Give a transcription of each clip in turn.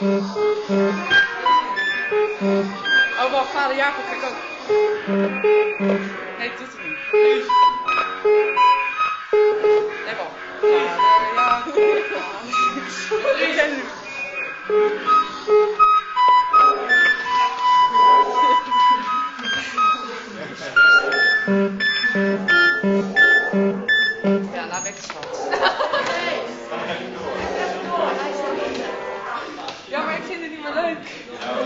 Oh, wacht, vader Jacob, kijk ook. Nee, doet het niet. Nee. Nee. Vader Jacob.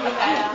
Yeah.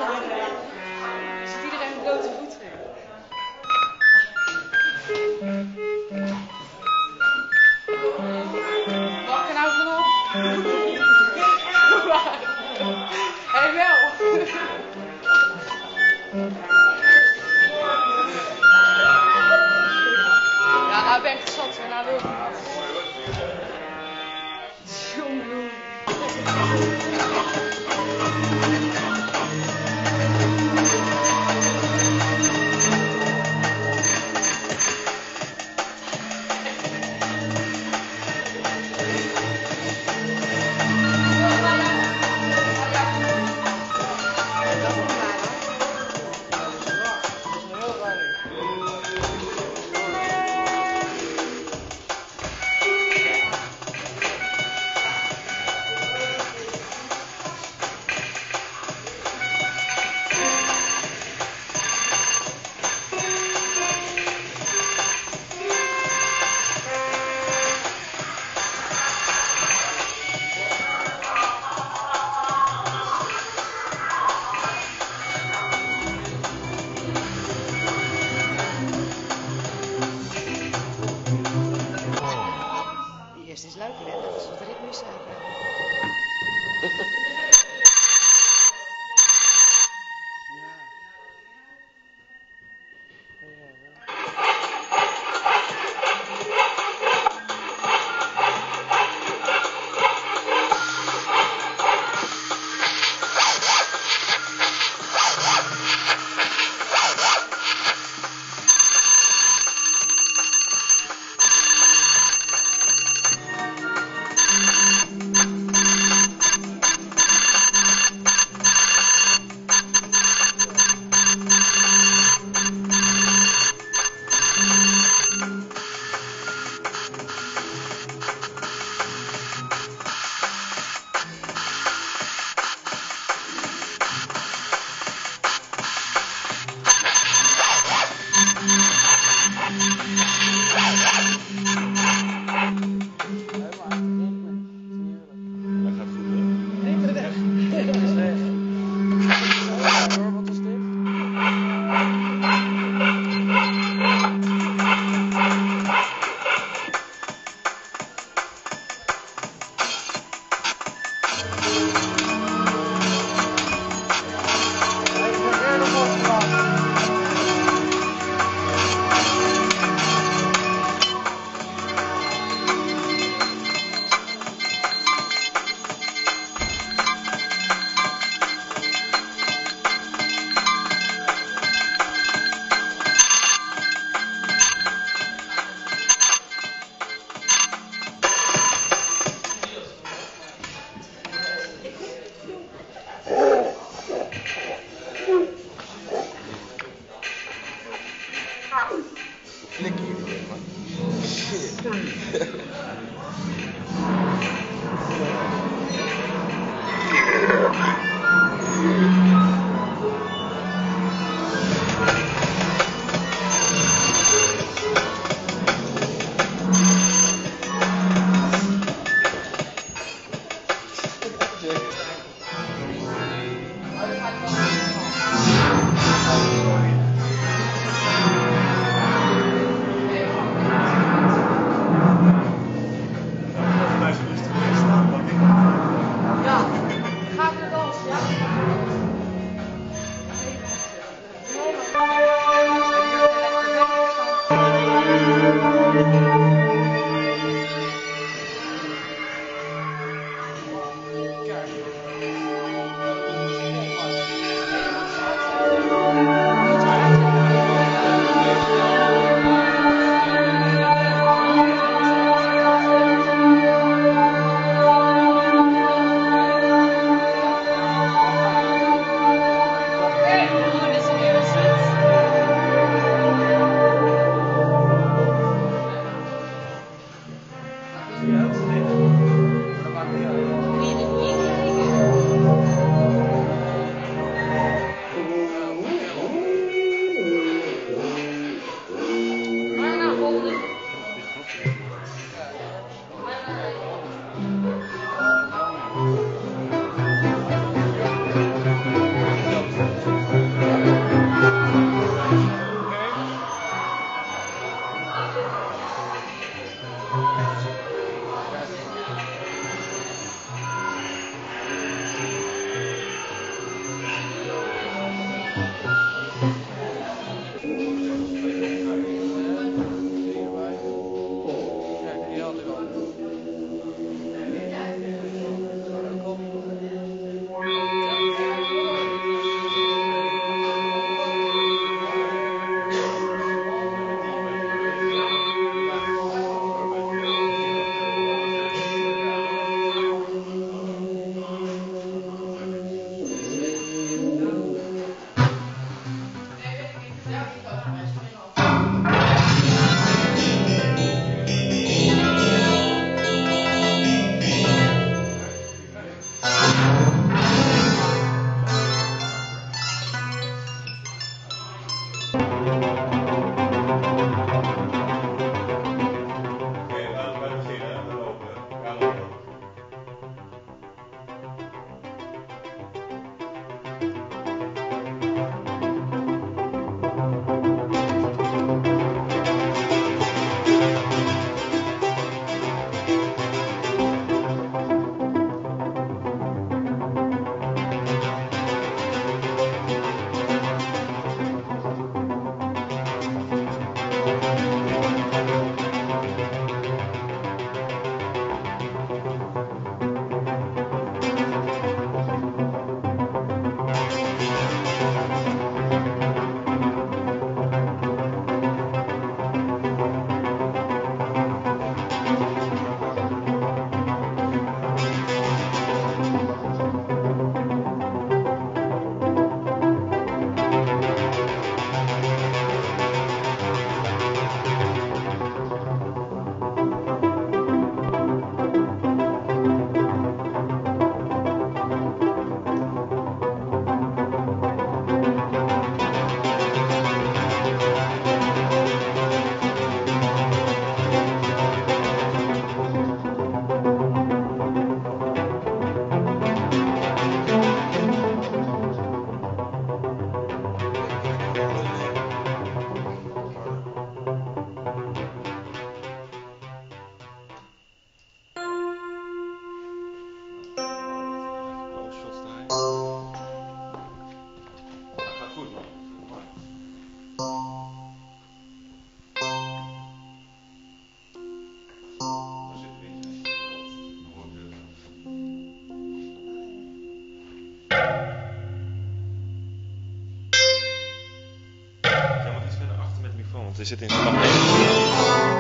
Zitten in stap 1.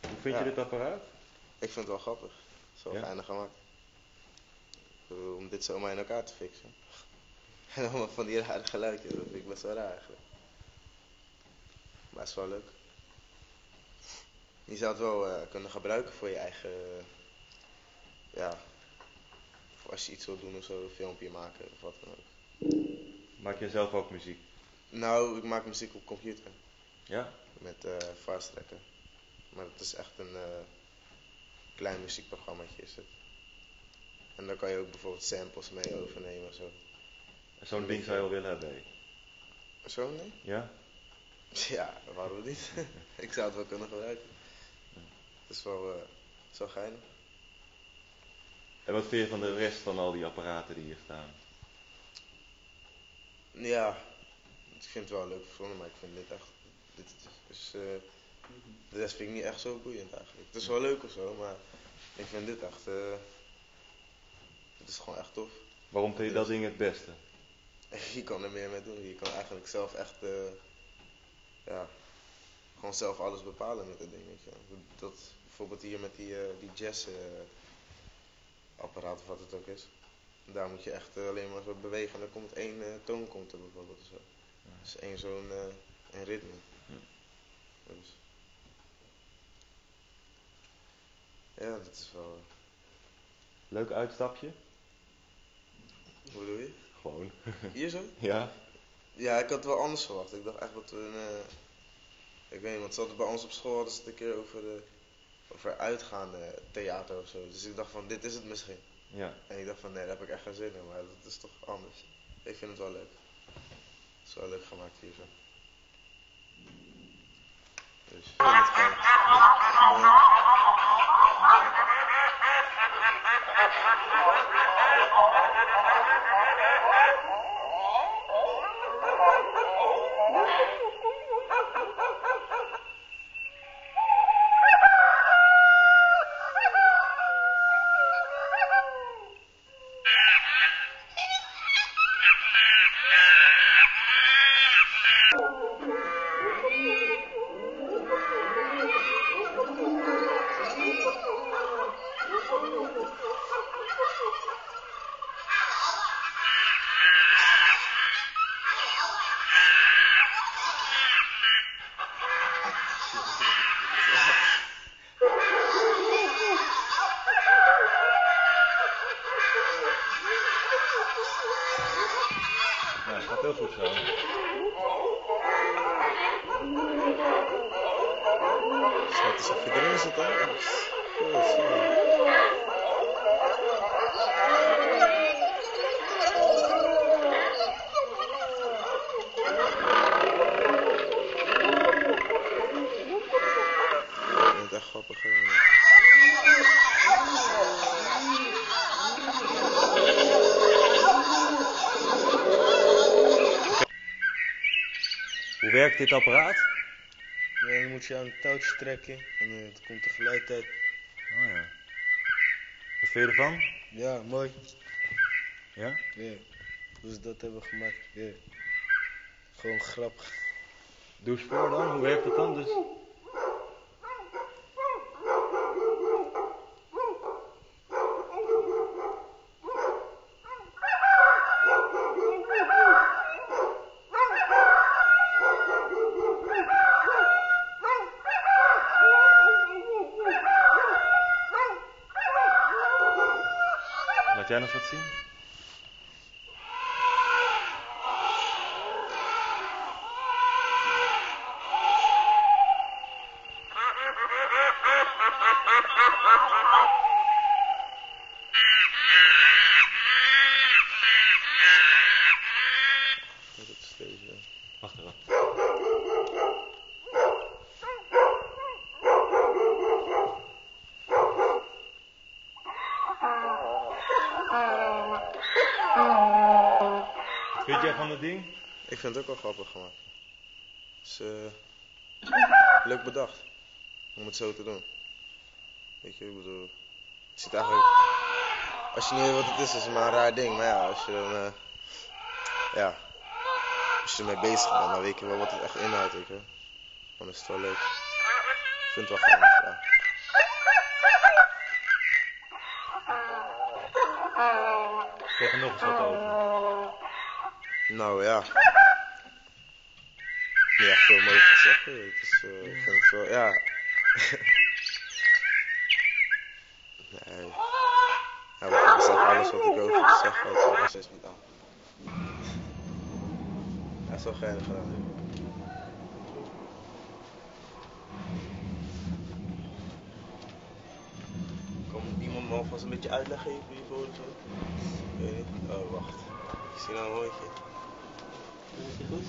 Hoe vind je Ja. dit apparaat? Ik vind het wel grappig. Het is wel Ja? geinig gemaakt. Om dit zomaar in elkaar te fixen. En allemaal van die rare geluidjes, dat vind ik best wel raar eigenlijk. Maar het is wel leuk. Je zou het wel eh, kunnen gebruiken voor je eigen, ja, voor als je iets wil doen of zo, een filmpje maken of wat dan ook. Maak jij zelf ook muziek? Nou, ik maak muziek op computer Ja? met eh Fast. Maar het is echt een eh, klein muziekprogrammaatje is het. En daar kan je ook bijvoorbeeld samples mee overnemen of zo. Zo'n ding zou je wel willen hebben, hé. Zo nee? Ja? Ja, waarom niet? ik zou het wel kunnen gebruiken. Het is wel, het is wel geinig. En wat vind je van de rest van al die apparaten die hier staan? Ja, ik vind het wel leuk verzonnen, maar ik vind dit echt, dit is, eh, de rest vind ik niet echt zo boeiend eigenlijk. Het is wel leuk of zo, maar ik vind dit echt, eh, het is gewoon echt tof. Waarom vind je dat ding het beste? Je kan er meer mee doen. Je kan eigenlijk zelf echt, ja, gewoon zelf alles bepalen met dat ding. Weet je. wel. Dat, bijvoorbeeld hier met die, eh, die jazz eh, apparaat of wat het ook is. Daar moet je echt eh, alleen maar zo bewegen en dan komt één toon komt er bijvoorbeeld of zo. Dus één zo'n een ritme. Dus. Ja, dat is wel. Leuk uitstapje? Hoe bedoel je? Gewoon. Hier zo? ja? Ja, ik had het wel anders verwacht. Ik dacht echt dat we een. Eh, ik weet niet, want ze hadden bij ons op school hadden ze het een keer over, de, over uitgaande theater of zo. Dus ik dacht van, dit is het misschien. Ja. En ik dacht van, nee, daar heb ik echt geen zin in, maar dat is toch anders. Ik vind het wel leuk. Het is wel leuk gemaakt hier zo. Dus. Nou, het gaat heel goed zo. Schat, werkt dit apparaat? Ja, dan moet je aan het touwtje trekken en eh, het komt tegelijkertijd. Oh ja. Wat vind je ervan? Ja, mooi. Ja? Ja. Ze dat hebben gemaakt. Ja. Gewoon grappig. Doe voor dan, hoe werkt het dan? Dus... Laat jij nog wat zien? Dat is deze. Wacht even. Wat vind jij van het ding? Ik vind het ook wel grappig gemaakt. Dus, eh leuk bedacht. Om het zo te doen. Weet je, ik bedoel. Het zit eigenlijk. Als je niet weet wat het is, is het maar een raar ding. Maar ja, als je dan. eh, ja. Als je ermee bezig bent, dan weet je wel wat het echt inhoudt, weet je. Dan is het wel leuk. Ik vind het wel gaaf, ja. Zeg er nog eens wat over. Nou ja. Niet echt veel meer te zeggen. Het is, eh, ik vind het wel, ja. nee. Ja, ik zeg alles wat ik over te zeggen had. Ik was eens met aan. Ja, is wel geinig gedaan. Kan iemand me alvast een beetje uitleg geven hiervoor? Ik weet niet. Oh, wacht. Ik zie nou een hondje. Is die goed?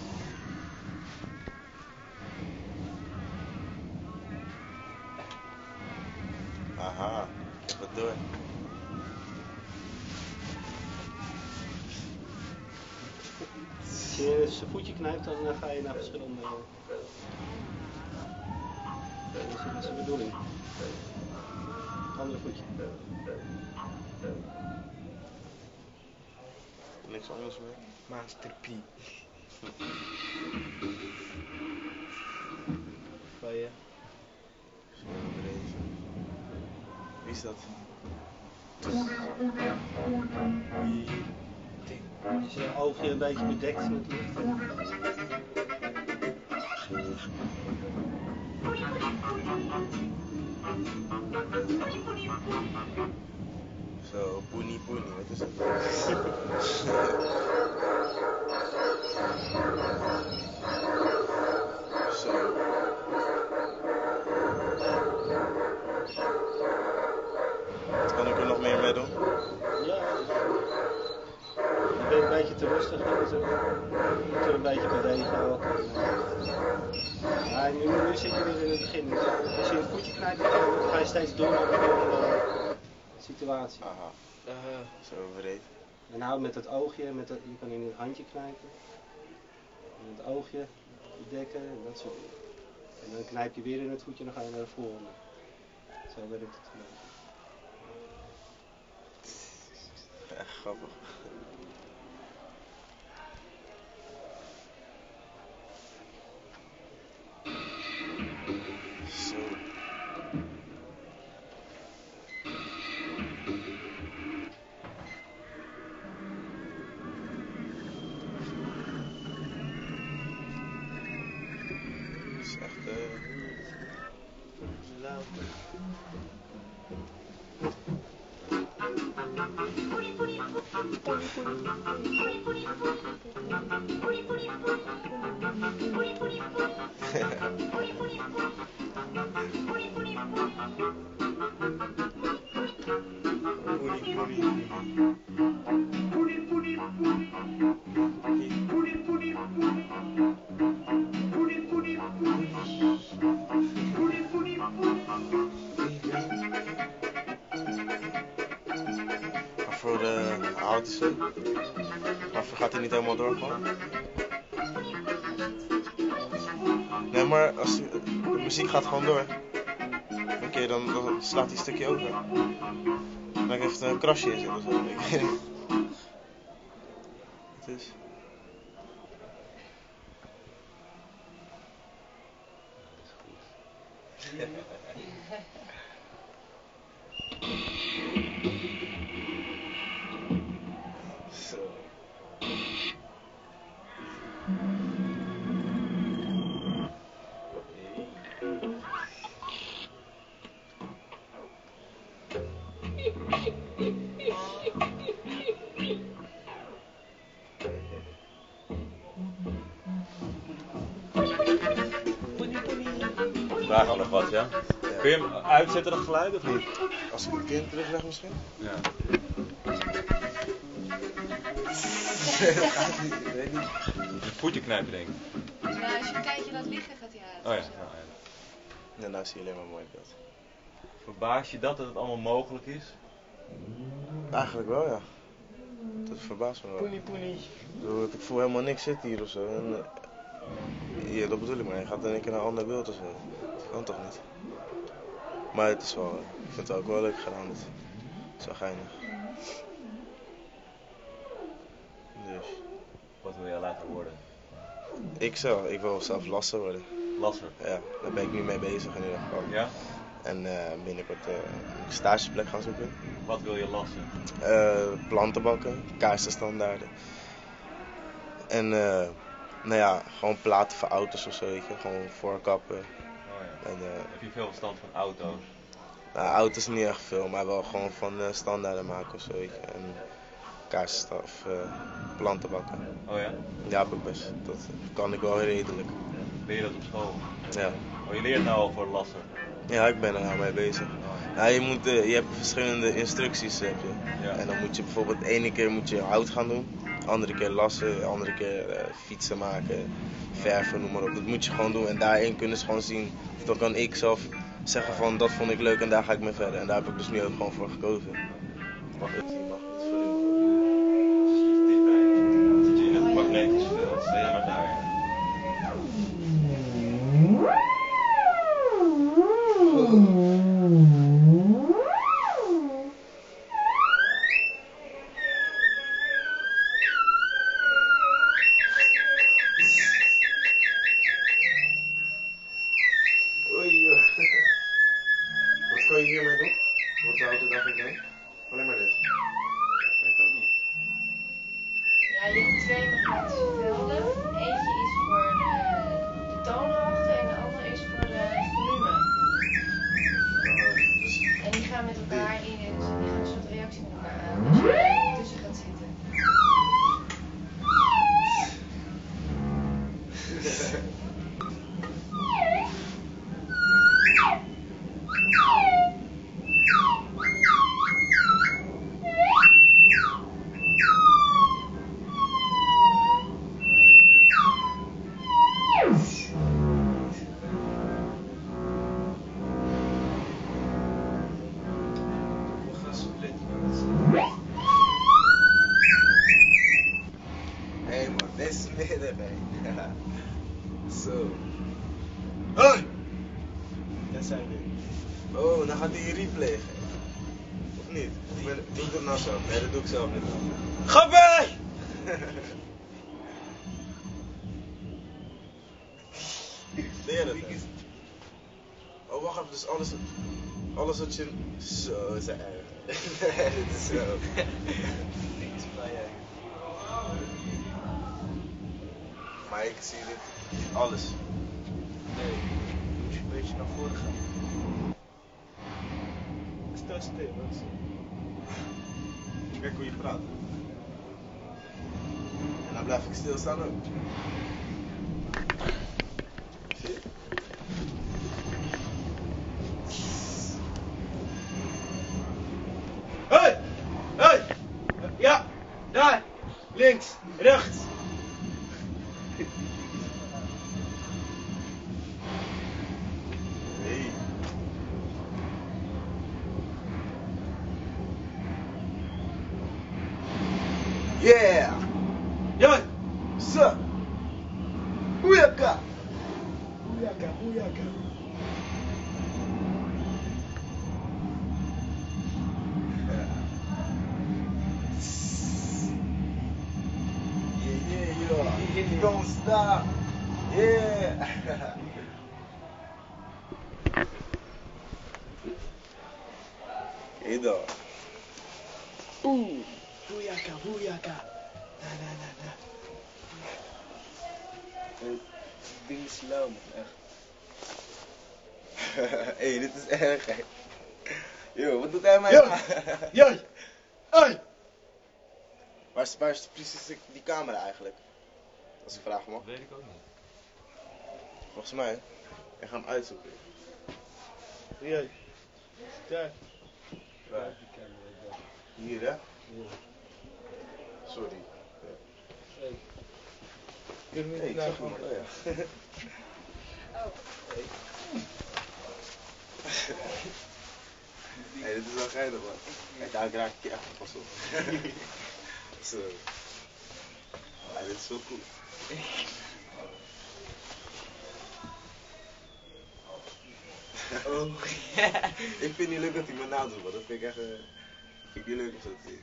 Aha, ik heb het door. Als je zijn voetje knijpt, dan eh, ga je naar verschillende. Dat is, dat is de bedoeling. Andere voetje. Niks anders meer. Master Je. Deze. Wie is dat? Is je oogje een beetje bedekt met licht? Zo, poenie poenie, wat is dat? Zo. Wat kan ik er nog meer mee doen? Ja. Je bent een beetje te rustig. Je moet er- er een beetje bewegen ook. Maar nu, nu zit je weer in het begin. Als je het voetje knijpt, dan ga je steeds door naar de situatie. Aha, zo breed. En hou met het oogje, met het, je kan in het handje knijpen. Het oogje bedekken en dat soort. En dan knijp je weer in het voetje en dan ga je naar de volgende. Zo werkt het. Echt grappig. Het? Waarvoor gaat hij niet helemaal door gewoon? Nee, maar als de, muziek gaat gewoon door. Oké, dan, slaat hij een stukje over. Dan heeft er een krasje in zitten of zo. Ik weet niet. Uitzetten, dat geluid, of niet? Als ik het kind terugleg misschien? Ja. Ik weet niet. Je voetje knijpen, denk ik. Ja, als je een tijdje laat liggen, gaat hij uit. Oh ja. nou, ja. Ja, nou zie je alleen maar mooi beeld. Verbaas je dat dat het allemaal mogelijk is? Eigenlijk wel, ja. Dat verbaast me wel. Poenie poenie. Ik voel helemaal niks zitten hier of zo. En, eh, ja, dat bedoel ik maar. Je gaat in één keer naar een ander beeld of zo. kan toch niet. Maar het is wel, ik vind het ook wel leuk gedaan. Het is wel geinig. Dus. Wat wil jij later worden? Ik zou, ik wil zelf lasser worden. Lasser. Ja, daar ben ik nu mee bezig in ieder geval. Ja? En eh, binnenkort ik een stageplek gaan zoeken. Wat wil je lassen? Eh, plantenbakken, kaarsenstandaarden. En nou ja, gewoon platen voor auto's of zo, weet je. Gewoon voorkappen. Oh. En, eh, Heb je veel verstand van auto's? nou, auto's niet echt veel, maar wel gewoon van eh, standaarden maken of zo. En of eh, plantenbakken. Oh ja? Ja, heb ik best. Dat kan ik wel redelijk. Ben je dat op school? Ja. Oh, je leert nou al voor lassen. Ja, ik ben er nou mee bezig. Ja, je, moet, je hebt verschillende instructies. Heb je. Ja. En dan moet je bijvoorbeeld ene keer moet je hout gaan doen, andere keer lassen, de andere keer eh, fietsen maken, verven, noem maar op. Dat moet je gewoon doen en daarin kunnen ze gewoon zien. Of dan kan ik zelf zeggen van dat vond ik leuk en daar ga ik mee verder. En daar heb ik dus nu ook gewoon voor gekozen. Mag het? Mag het? Sta jij maar daar. En dan blijf ik stilstaan ook. Zie je? Hey! Hey! Ja! Daar! Links! Rechts! Hey. Yeah! Ja! Zo! Hoejaka! Hoejaka, hoejaka. Yeah, yo. Don't stop. Yeah. Hey dan. Oeh. Hoejaka, hoejaka. Na, na, na, na. Ding is lauw, man, echt. hey, dit is erg, hè. Yo, wat doet hij mij? Yo. Jij! Hey! Waar is, precies die camera eigenlijk? Als ik vraag mag. weet ik ook niet. Volgens mij. Ik ga hem uitzoeken. Jij! Daar! Waar? Hier, hè? Ja. Sorry. Hey. Kunnen we Hey, niet ik naar zag hem. gaan? Oh, ja. hey, dit is wel geinig, man. Kijk, daar raak ik je echt pas op. Zo. Dit is zo cool. Oh. ik vind niet leuk dat hij me nadoet, man. Dat vind ik echt... eh, vind ik niet leuk om zo te zien.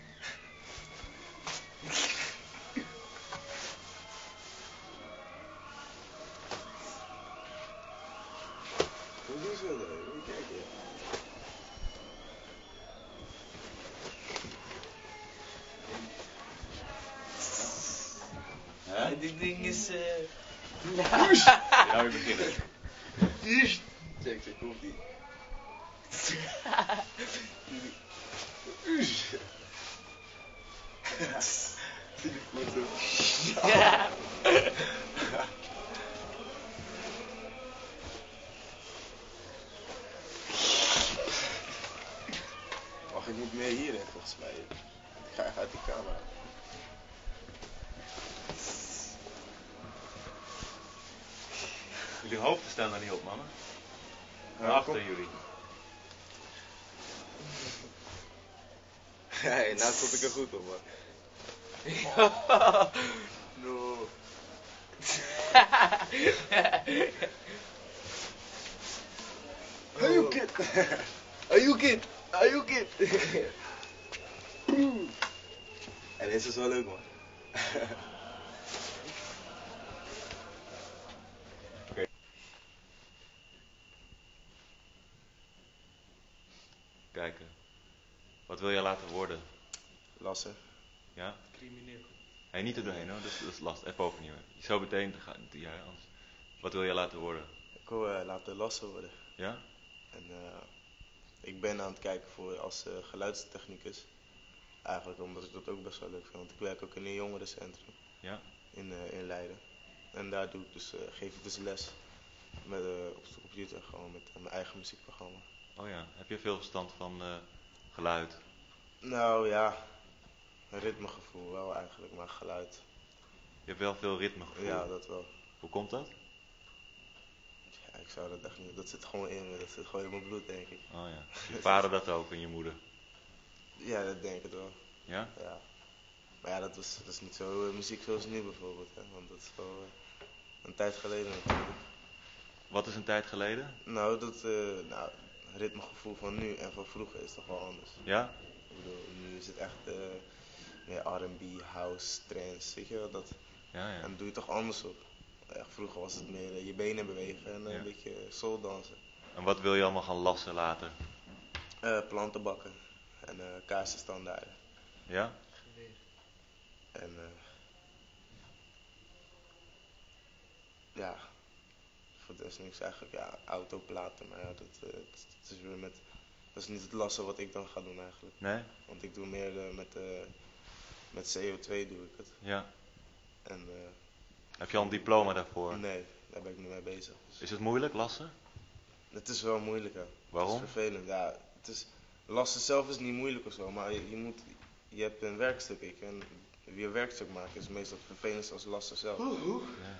Hoe ze dat? Moet je kijken. Hè? Dit ding is... eh Ja, we beginnen. Check, check, komt Jullie hoofden staan daar niet op, mannen. Ja, achter kom. jullie. Hey, nou stond ik er goed op, man. No. Are you kid? Are you kid? Are you kid? en deze is wel leuk, man. Wil jij laten worden? Lassen. Ja? Crimineel. Hé, niet er doorheen hoor, dat is, dat is lastig. Even overnieuw. Zo meteen te gaan. Ja, anders. Wat wil jij laten worden? Ik wil eh, laten lassen worden. Ja? En eh, ik ben aan het kijken voor als eh, geluidstechnicus. Eigenlijk omdat ik dat ook best wel leuk vind. Want ik werk ook in een jongerencentrum Ja? in, eh, in Leiden. En daar doe ik dus, eh, geef ik dus les met, eh, op de computer, gewoon met mijn eigen muziekprogramma. Oh ja. Heb je veel verstand van eh, geluid? Nou ja, ritmegevoel wel eigenlijk, maar geluid. Je hebt wel veel ritmegevoel. Ja, dat wel. Hoe komt dat? Ja, ik zou dat echt niet, dat zit gewoon in me, dat zit gewoon in mijn bloed denk ik. Oh ja. Je vader dat ook en je moeder. Ja, dat denk ik wel. Ja? Ja. Maar ja, dat is, dat is niet zo eh, muziek zoals nu bijvoorbeeld, hè, want dat is wel eh, een tijd geleden natuurlijk. Wat is een tijd geleden? Nou, dat eh, nou, ritmegevoel van nu en van vroeger is toch wel anders. Ja? Ik bedoel, nu is het echt eh, meer R&B, house, trance, weet je wel, dat. Ja, ja. En doe je toch anders op. Echt, vroeger was het meer eh, je benen bewegen en eh, Ja. een beetje soul dansen. En wat wil je allemaal gaan lassen later? Planten bakken en kaarsenstandaarden. Ja? Geweer. En ja, voor de niks eigenlijk. Ja, autoplaten, maar ja, dat, het is weer met, dat is niet het lassen wat ik dan ga doen eigenlijk. Nee? Want ik doe meer eh, met, eh, met CO2 doe ik het. Ja. En eh, Heb je al een diploma daarvoor? nee, daar ben ik nu mee bezig. Dus Is het moeilijk, lassen? het is wel moeilijk hè. Waarom? Het is vervelend, ja. Het is, lassen zelf is niet moeilijk of zo, maar je, je moet, je hebt een werkstuk, ik. En wie een werkstuk maakt is meestal het vervelendst als lassen zelf. Ja.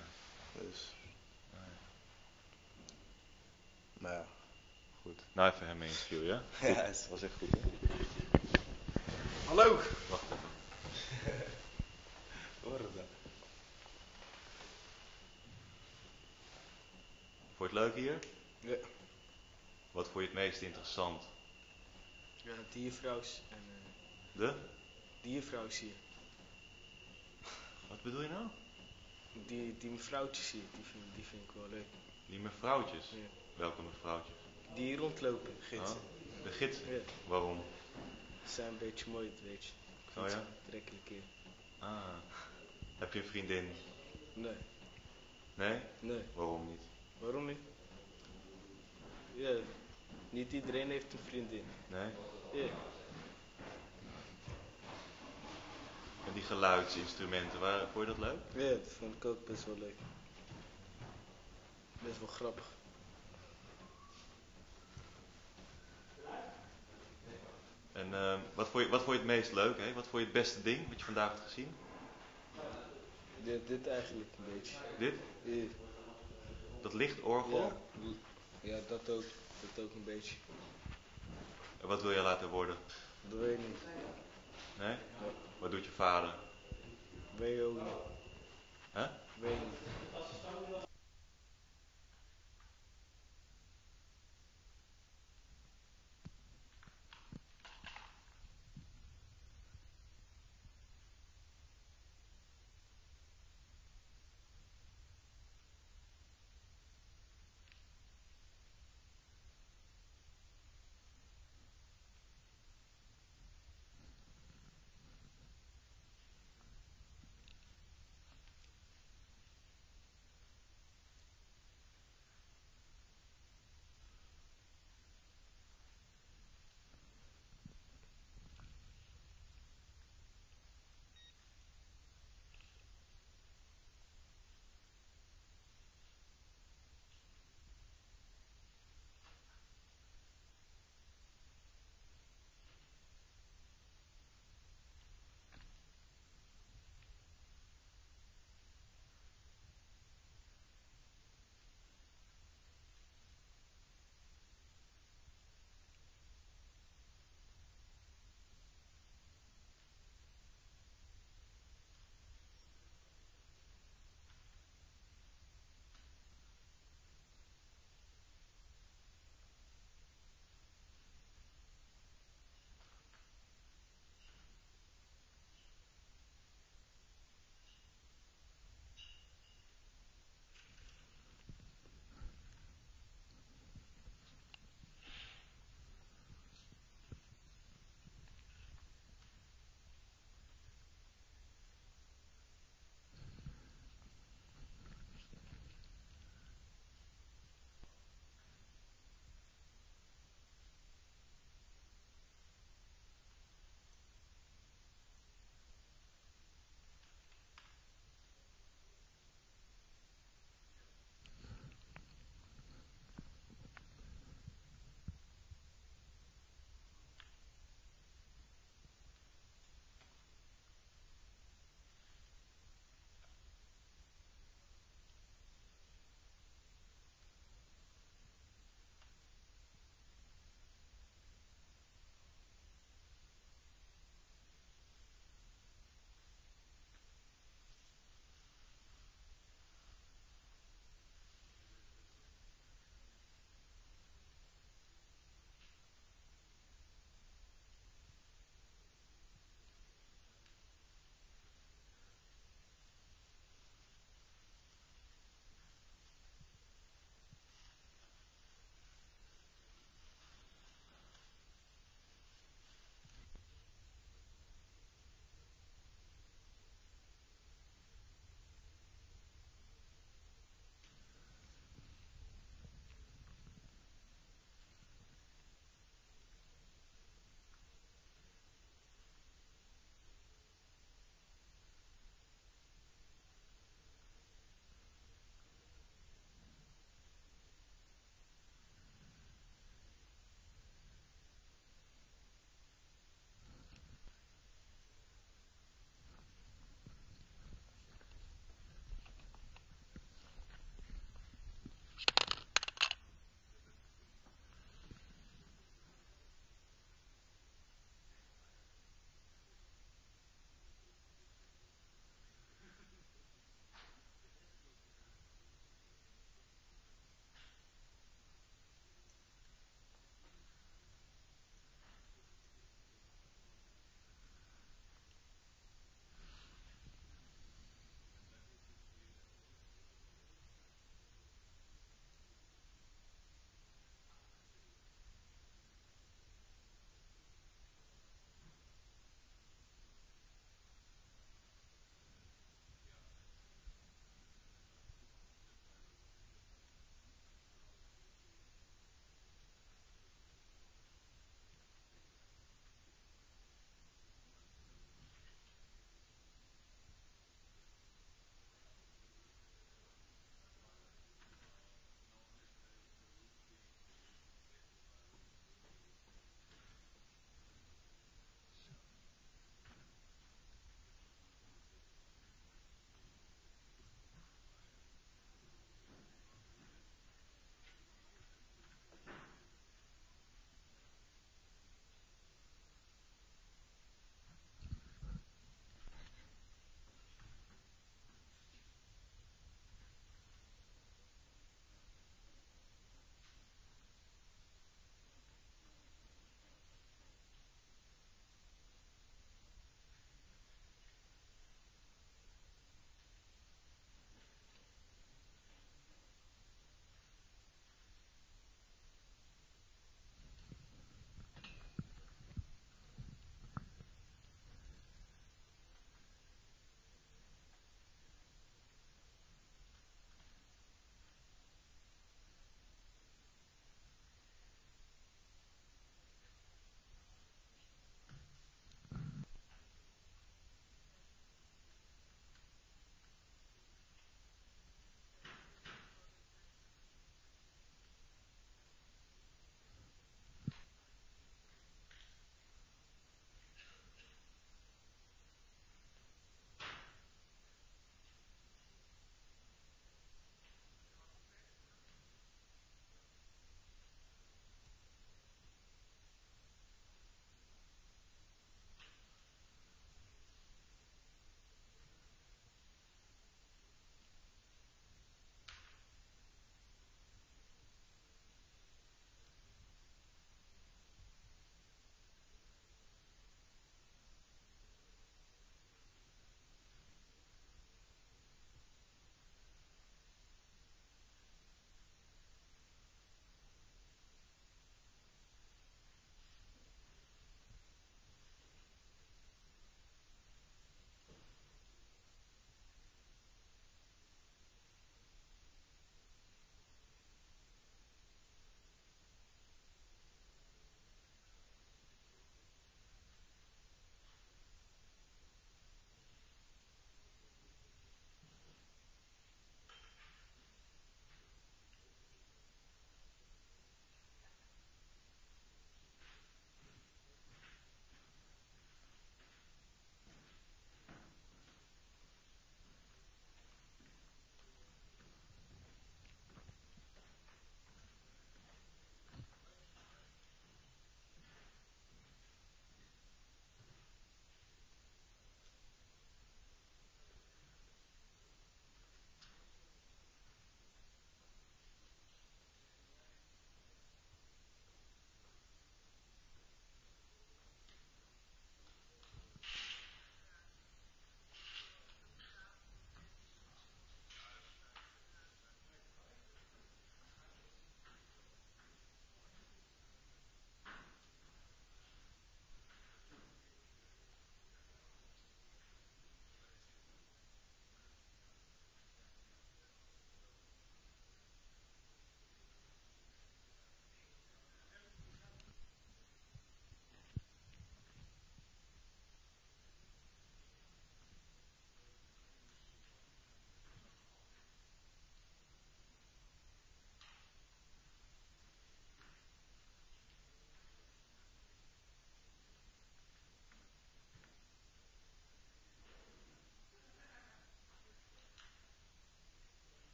Dus. Maar ja. Goed. Nou even hem interview, ja? Ja, is- Dat was echt goed, hè? Hallo! Wacht even. Het dan. Vond je het leuk hier? Ja. Wat vond je het meest interessant? Ja, die juffrouws en eh, De? die juffrouws hier. Wat bedoel je nou? Die, die mevrouwtjes hier, die vind, die vind ik wel leuk. Die mevrouwtjes. Ja. Welke mevrouwtjes? Die hier rondlopen, gidsen. Oh, de gidsen. Ja, Waarom? ze zijn een beetje mooi, weet je. Oh ja? aantrekkelijk hier. Ah. Heb je een vriendin? Nee, Nee? nee. Waarom niet? Waarom niet? Ja, niet iedereen heeft een vriendin. Nee? Ja, En die geluidsinstrumenten, waar, vond je dat leuk? ja dat vond ik ook best wel leuk. Best wel grappig. En eh, wat, vond je, wat vond je het meest leuk, hè? Wat vond je het beste ding wat je vandaag hebt gezien? Dit, dit eigenlijk een beetje. Dit? Dat lichtorgel? ja, ja dat ook. Dat ook een beetje. En wat wil je laten worden? Dat weet ik niet. Nee? Nee. Wat doet je vader? Weet je ook niet. Hè? Weet je niet.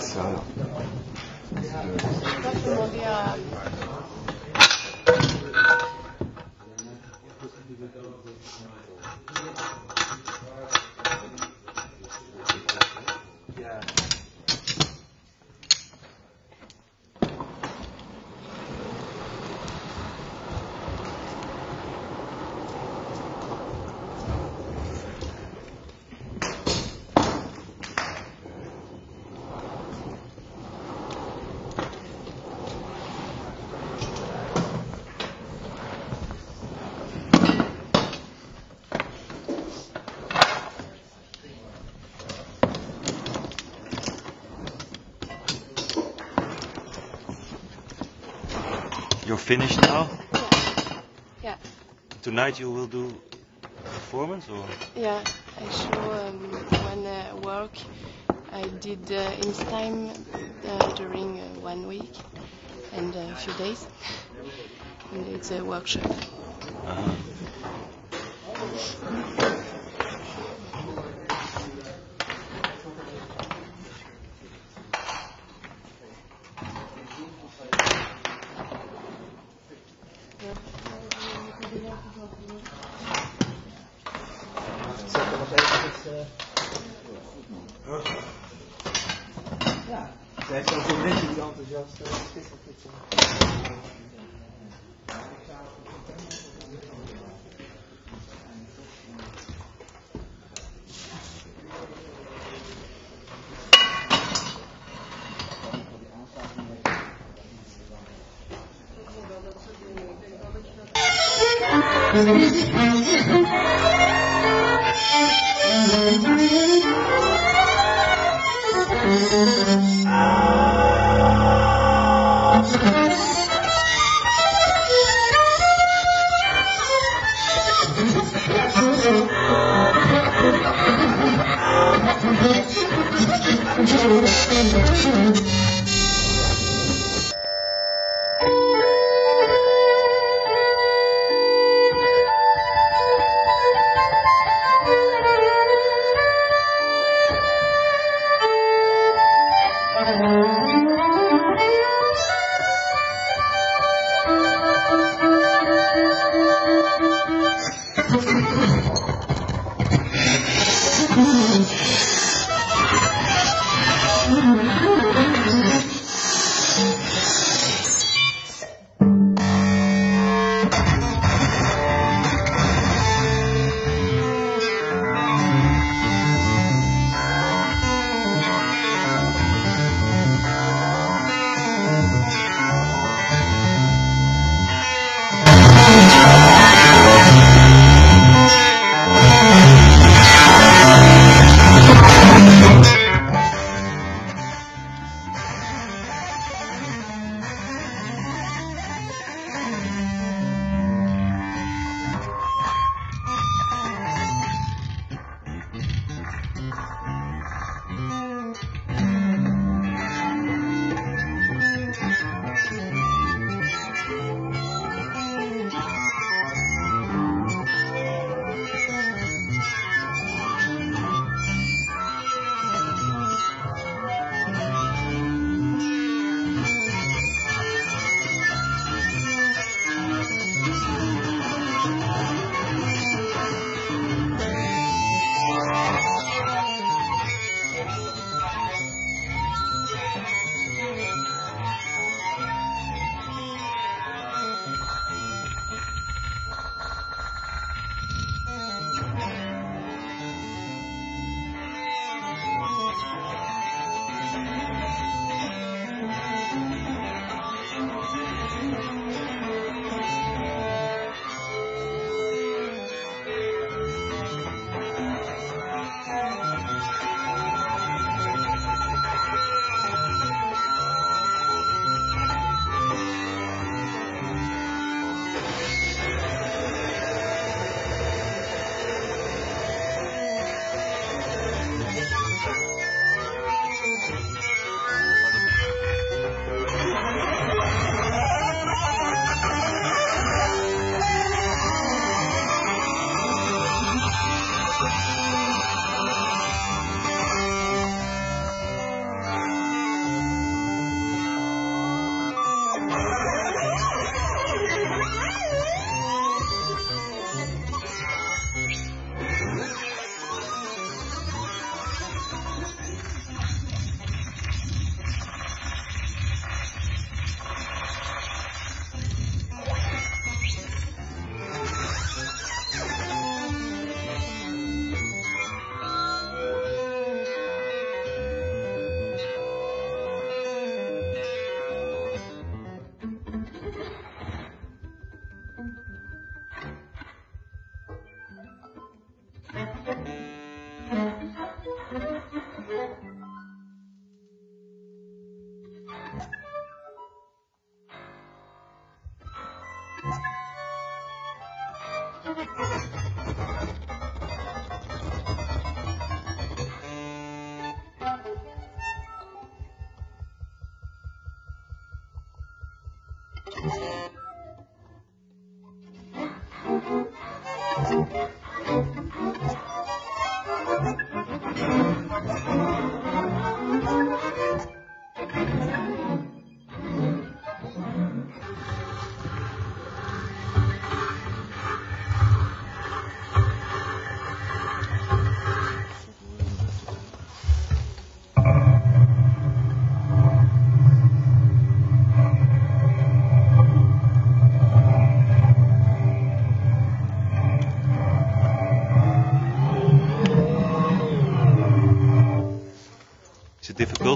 Je finished now? Yeah. Tonight you will do a performance or? Yeah, I show um, one uh, work I did uh, in time uh, during uh, one week and a few days. And it's a workshop.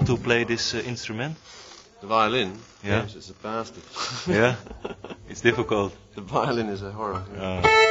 want to play this uh, instrument? The violin? Yeah. Yes, it's a bastard. yeah? It's difficult. The violin is a horror. Yeah.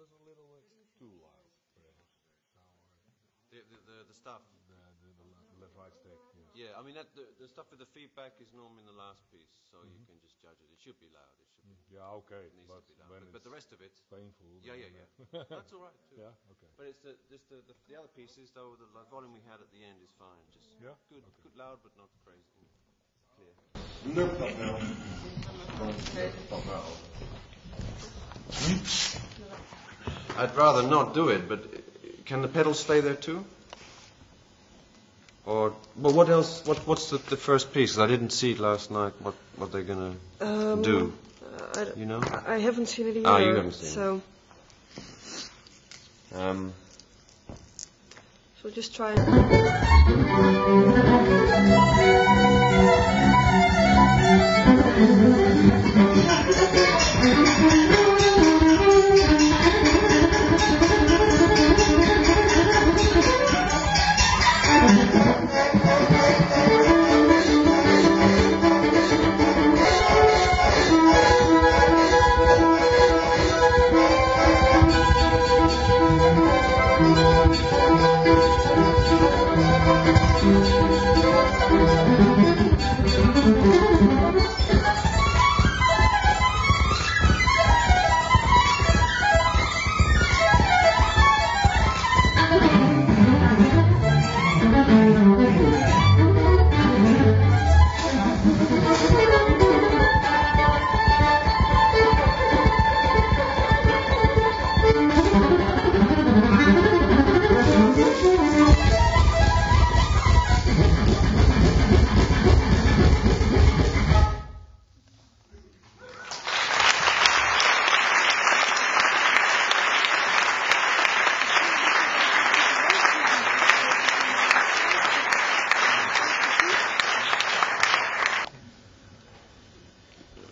was a little uh, too loud. The, the, the, the stuff. The, the, the left right stack. Yeah. yeah, I mean, that, the, the stuff with the feedback is normally in the last piece, so mm -hmm. you mm-hmm. can just judge it. It should be loud. It should be. Mm, yeah, okay. It needs but to be loud. But, but, the rest of it. Painful. Yeah, yeah, yeah. Uh, That's all right, too. Yeah, okay. But it's the, just the, the, the other pieces, though, the volume we had at the end is fine. Just yeah? good, okay. good loud, but not crazy. Clear. No up now. Look up now. I'd rather not do it, but uh, can the pedals stay there too? Or well, what else? What what's the, the first piece? I didn't see it last night. What what they're gonna Um, do? uh, I, d- You know? I haven't seen it either. Ah, you haven't seen it. so, Um, so just try and.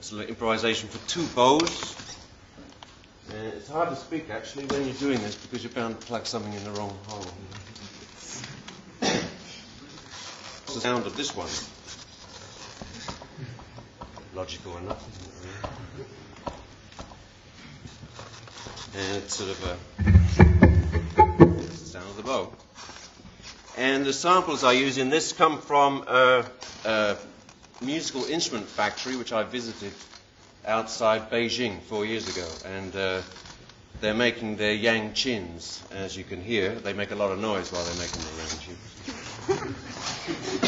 it's an improvisation for two bows. Uh, it's hard to speak actually when you're doing this because you're bound to plug something in the wrong hole. What's the sound of this one? Logical enough? And it's sort of a. It's the sound of the bow. And the samples I use in this come from a, a musical instrument factory which I visited outside Beijing four years ago. And uh, they're making their yang chins, as you can hear. They make a lot of noise while they're making their yang chins.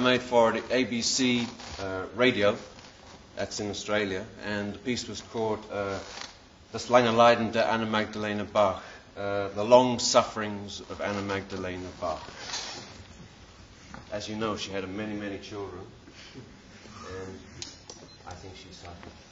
I made for the ABC uh, radio, that's in Australia, and the piece was called uh, Das lange Leiden der Anna Magdalena Bach, uh, The Long Sufferings of Anna Magdalena Bach. As you know, she had many, many children, and I think she suffered.